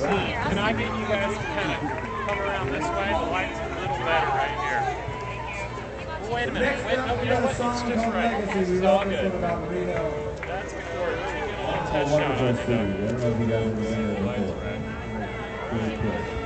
Can I get you guys to kind of come around this way? The light's a little better right here. Well, wait a minute. Wait, no, you know what? It's just right. It's all good. That's before. Let me get a little test shot. I don't know if you guys have ever the lights, right? Great place.